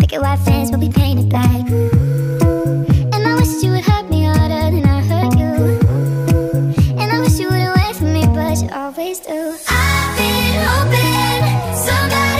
Picket white fence, will be painted black. And I wish you would hurt me harder than I hurt you. And I wish you would away from me, but you always do. I've been hoping somebody.